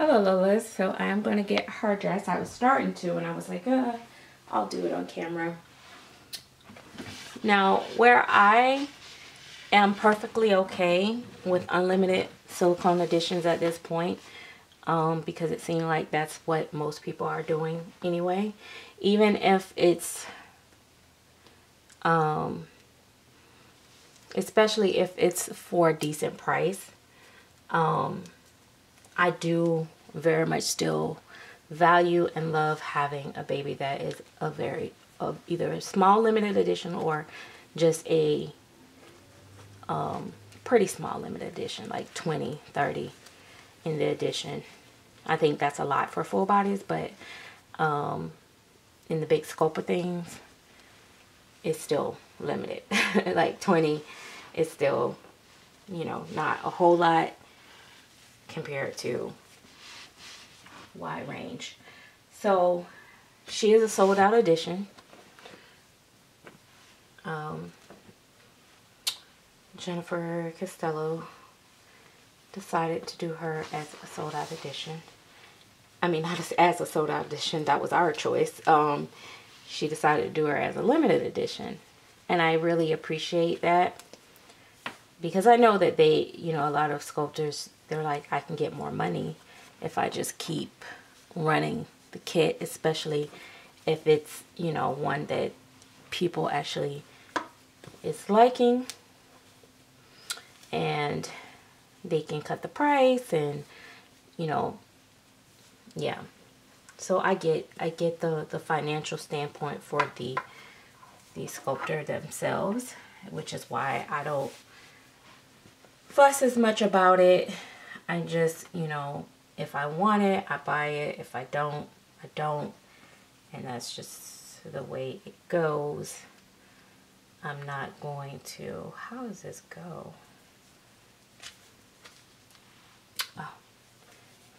Hello Lolas. So I am going to get her dress. I was starting to and I was like, uh, I'll do it on camera. Now where I am perfectly okay with unlimited silicone additions at this point um, because it seemed like that's what most people are doing anyway. Even if it's, um, especially if it's for a decent price, um, I do very much still value and love having a baby that is a very, of either a small limited edition or just a um, pretty small limited edition, like 20, 30 in the edition. I think that's a lot for full bodies, but um, in the big scope of things, it's still limited. like 20 is still, you know, not a whole lot compared to wide range. So she is a sold out edition. Um, Jennifer Costello decided to do her as a sold out edition. I mean, not as, as a sold out edition, that was our choice. Um, she decided to do her as a limited edition. And I really appreciate that because I know that they, you know, a lot of sculptors, they're like, I can get more money if I just keep running the kit, especially if it's, you know, one that people actually is liking. And they can cut the price and you know yeah. So I get I get the the financial standpoint for the the sculptor themselves which is why I don't fuss as much about it. I just you know if I want it I buy it. If I don't I don't. And that's just the way it goes. I'm not going to how does this go? Oh,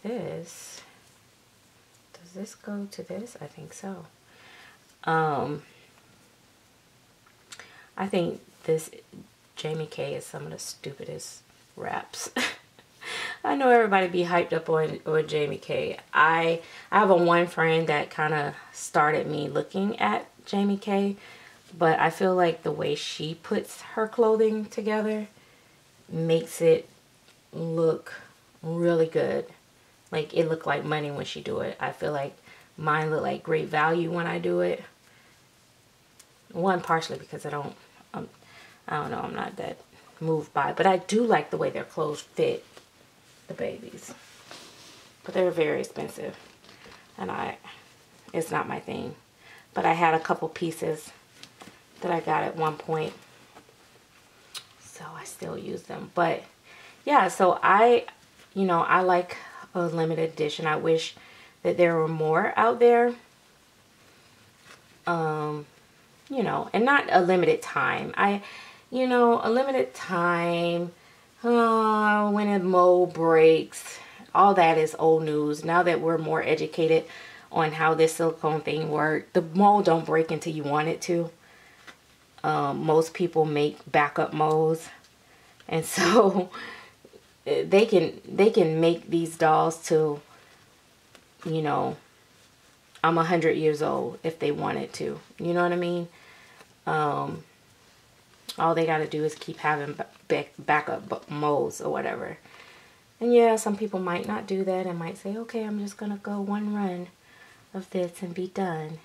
this, does this go to this? I think so. Um, I think this Jamie Kay is some of the stupidest wraps. I know everybody be hyped up on, on Jamie Kay. I, I have a one friend that kind of started me looking at Jamie Kay, but I feel like the way she puts her clothing together makes it look really good. Like it looked like money when she do it. I feel like mine look like great value when I do it. One partially because I don't, um, I don't know, I'm not that moved by. But I do like the way their clothes fit the babies. But they're very expensive. And I, it's not my thing. But I had a couple pieces that I got at one point. So I still use them. But yeah, so I, you know, I like a limited edition. I wish that there were more out there. Um, you know, and not a limited time. I, you know, a limited time, uh, when a mold breaks, all that is old news. Now that we're more educated on how this silicone thing works, the mold don't break until you want it to. Um, most people make backup molds. And so they can they can make these dolls to you know I'm a hundred years old if they wanted to you know what I mean um, all they got to do is keep having back backup molds or whatever and yeah some people might not do that and might say okay I'm just gonna go one run of this and be done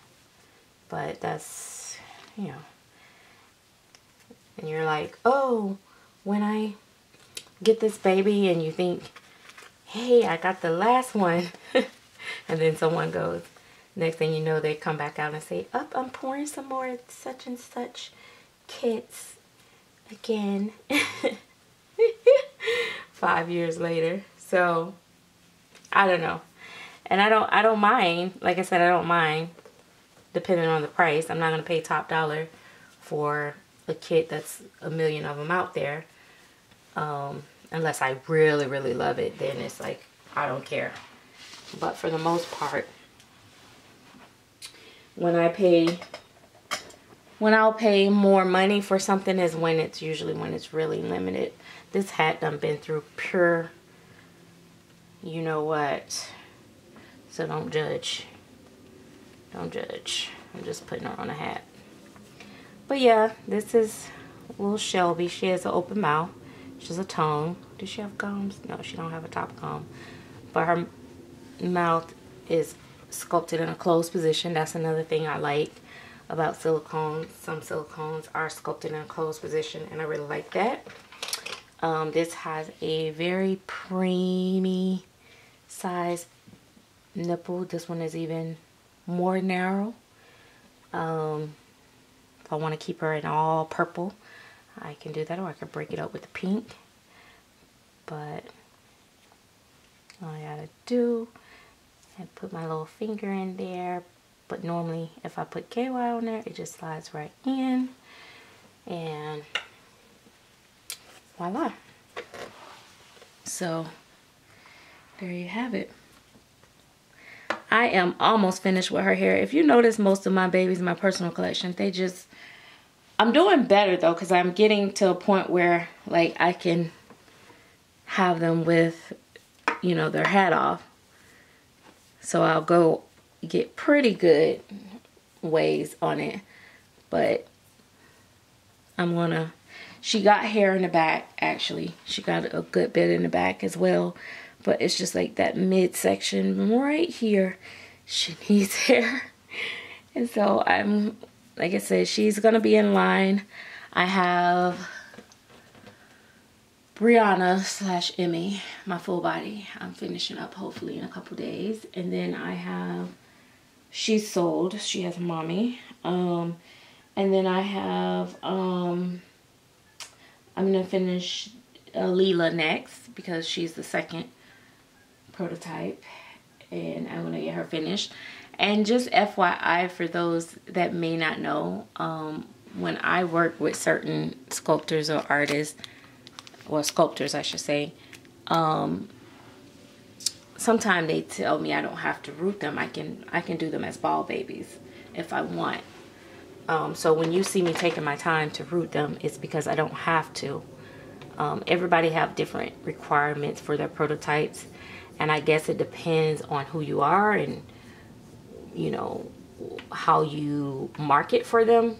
but that's you know and you're like oh when I get this baby and you think, hey, I got the last one. and then someone goes, next thing you know, they come back out and say, up, I'm pouring some more such and such kits again. Five years later. So, I don't know. And I don't, I don't mind. Like I said, I don't mind depending on the price. I'm not to pay top dollar for a kit that's a million of them out there. Um, unless I really, really love it, then it's like, I don't care. But for the most part, when I pay, when I'll pay more money for something is when it's usually when it's really limited. This hat done been through pure you know what? So don't judge. Don't judge. I'm just putting her on a hat. But yeah, this is little Shelby. She has an open mouth. She has a tongue. Does she have gums? No, she don't have a top gum. But her mouth is sculpted in a closed position. That's another thing I like about silicone. Some silicones are sculpted in a closed position and I really like that. Um, this has a very preemie size nipple. This one is even more narrow. Um, if I want to keep her in all purple, I can do that or I can break it up with the pink. But all I gotta do and put my little finger in there but normally if I put KY on there it just slides right in. And voila. So there you have it. I am almost finished with her hair. If you notice most of my babies in my personal collection they just I'm doing better though because I'm getting to a point where like I can have them with you know their hat off. So I'll go get pretty good waves on it. But I'm gonna, she got hair in the back actually. She got a good bit in the back as well. But it's just like that midsection right here. She needs hair. And so I'm, like I said, she's gonna be in line. I have Brianna slash Emmy, my full body. I'm finishing up hopefully in a couple days. And then I have, she's sold. She has mommy. Um, and then I have, um, I'm going to finish uh, Leela next because she's the second prototype. And I'm going to get her finished. And just FYI for those that may not know, um, when I work with certain sculptors or artists, or sculptors I should say, um, sometimes they tell me I don't have to root them. I can I can do them as ball babies if I want. Um, so when you see me taking my time to root them, it's because I don't have to. Um, everybody have different requirements for their prototypes, and I guess it depends on who you are and you know how you market for them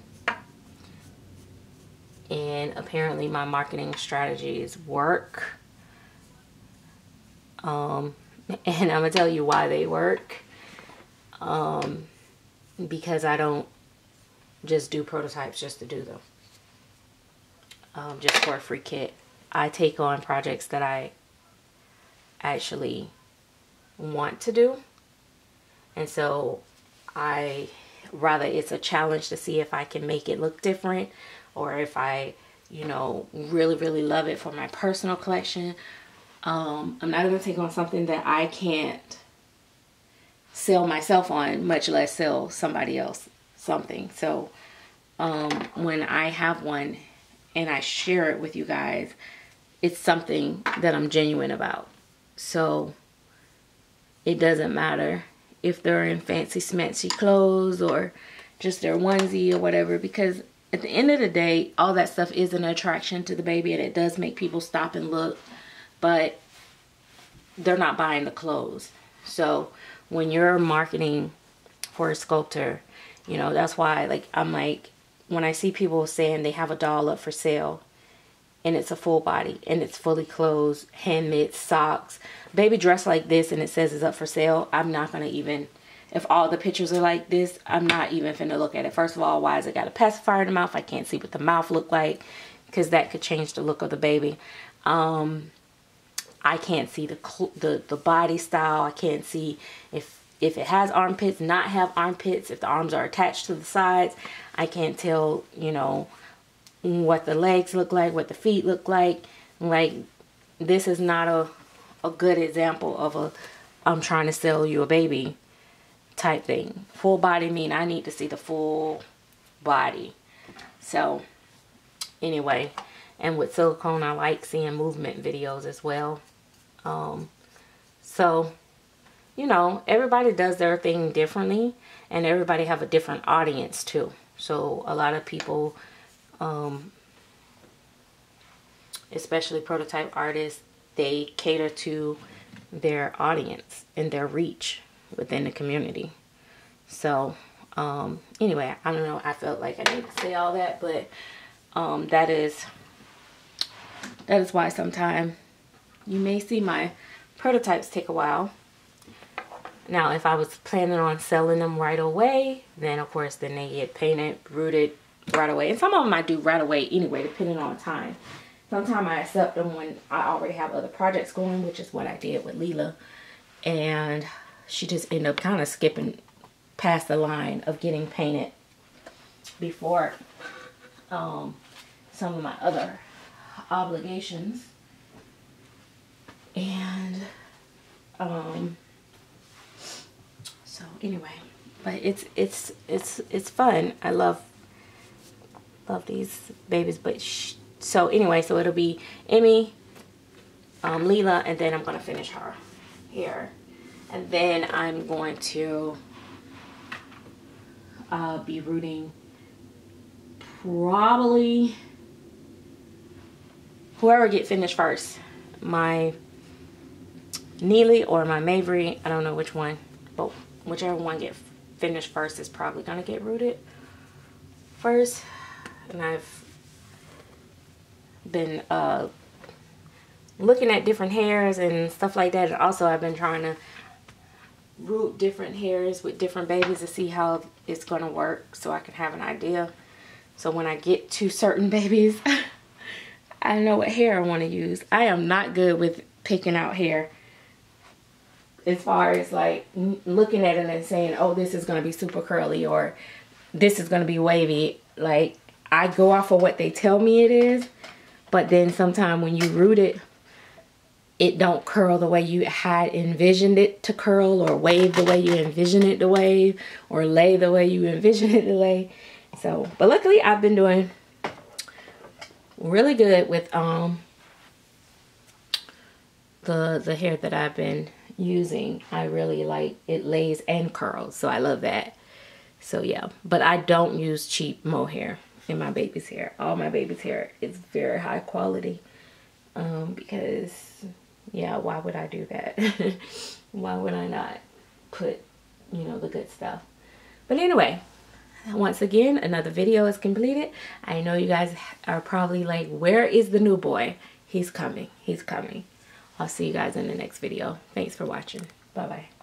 and apparently my marketing strategies work um, and I'm gonna tell you why they work. Um, because I don't just do prototypes just to do them. Um, just for a free kit. I take on projects that I actually want to do. And so I rather it's a challenge to see if I can make it look different or if I, you know, really, really love it for my personal collection. Um, I'm not going to take on something that I can't sell myself on, much less sell somebody else something. So um, when I have one and I share it with you guys, it's something that I'm genuine about. So it doesn't matter if they're in fancy smancy clothes or just their onesie or whatever because at the end of the day, all that stuff is an attraction to the baby and it does make people stop and look, but they're not buying the clothes. So when you're marketing for a sculptor, you know, that's why like I'm like when I see people saying they have a doll up for sale and it's a full body and it's fully clothed, hand socks, baby dress like this and it says it's up for sale, I'm not going to even if all the pictures are like this, I'm not even finna look at it. First of all, why is it got a pacifier in the mouth? I can't see what the mouth look like because that could change the look of the baby. Um, I can't see the, the the body style. I can't see if if it has armpits, not have armpits, if the arms are attached to the sides. I can't tell, you know, what the legs look like, what the feet look like. Like, this is not a, a good example of a, I'm trying to sell you a baby type thing. Full body mean I need to see the full body. So anyway, and with silicone I like seeing movement videos as well. Um, so, you know, everybody does their thing differently and everybody have a different audience too. So a lot of people, um, especially prototype artists, they cater to their audience and their reach within the community. So, um, anyway, I don't know. I felt like I need to say all that, but um, that is that is why sometimes you may see my prototypes take a while. Now, if I was planning on selling them right away, then of course, then they get painted, rooted right away. And some of them I do right away anyway, depending on time. Sometimes I accept them when I already have other projects going, which is what I did with Leela. And she just ended up kind of skipping past the line of getting painted before um, some of my other obligations. And um, so anyway, but it's it's it's it's fun. I love love these babies. But so anyway, so it'll be Emmy, um, Leela, and then I'm gonna finish her here, and then I'm going to uh, be rooting probably whoever get finished first. My Neely or my Mavery. I don't know which one. But whichever one get finished first is probably to get rooted first. And I've been uh, looking at different hairs and stuff like that. And also I've been trying to root different hairs with different babies to see how it's to work so I can have an idea. So when I get to certain babies, I know what hair I want to use. I am not good with picking out hair as far as like looking at it and saying, oh, this is going to be super curly or this is going to be wavy. Like I go off of what they tell me it is. But then sometime when you root it, it don't curl the way you had envisioned it to curl or wave the way you envision it to wave or lay the way you envision it to lay. So, but luckily I've been doing really good with um the the hair that I've been using. I really like it lays and curls, so I love that. So yeah, but I don't use cheap mohair in my baby's hair. All my baby's hair is very high quality um, because yeah, why would I do that? why would I not put, you know, the good stuff? But anyway, once again, another video is completed. I know you guys are probably like, where is the new boy? He's coming. He's coming. I'll see you guys in the next video. Thanks for watching. Bye-bye.